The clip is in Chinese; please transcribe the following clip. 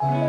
了。